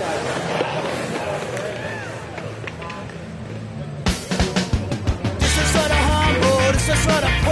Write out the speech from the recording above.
This is what I'm for. This is what I'm for.